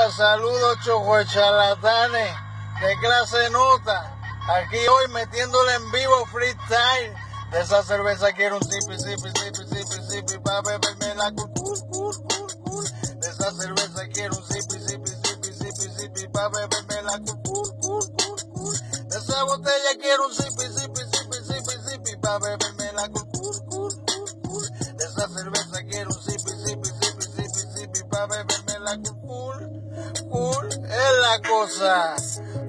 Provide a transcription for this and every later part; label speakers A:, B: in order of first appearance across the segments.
A: días, saludos chojo charlatanes de clase nota. Aquí hoy metiéndole en vivo freestyle. De esa cerveza quiero un sipi, sipi, sipi, sipi, sipi, pa' beberme la cool, cool, cool, cool. De esa cerveza quiero un sipi, sipi, sipi, sipi, sipi, pa' beberme la cool, cool, cool, cool. De esa botella quiero un sipi, sipi, sipi, sipi, sipi, pa' beberme la cool, cool, cool, cool, cool. Es la cosa.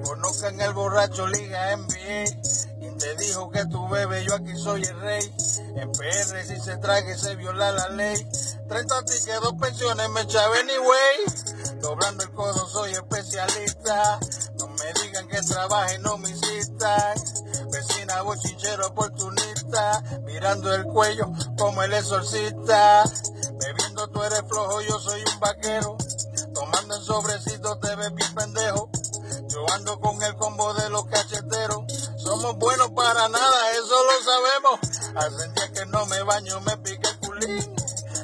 A: Conozcan el borracho Liga NBA. Quien te dijo que tu bebé, yo aquí soy el rey. En PR si se trague se viola la ley. 30 tickets, dos pensiones, me echaba anyway. Doblando el codo soy especialista. No me digan que trabaje, no me insistan. Vecina bochinchero oportunista. Mirando el cuello como el exorcista. Tomando en sobrecito te ves pendejo. Yo ando con el combo de los cacheteros. Somos buenos para nada, eso lo sabemos. Hace días que no me baño, me pique el culín.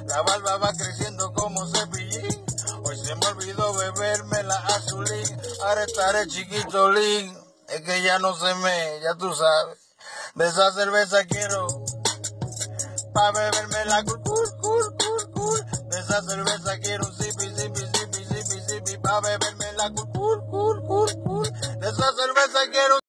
A: La barba va creciendo como cepillín. Hoy se me olvidó beberme la azulín. Ahora estaré chiquito, lin. Es que ya no se me, ya tú sabes. De esa cerveza quiero. Pa' beberme la cur, cur, cur, cur, cur. De esa cerveza quiero un a beberme la cul, cul, cul, cul, cul. De esa cerveza quiero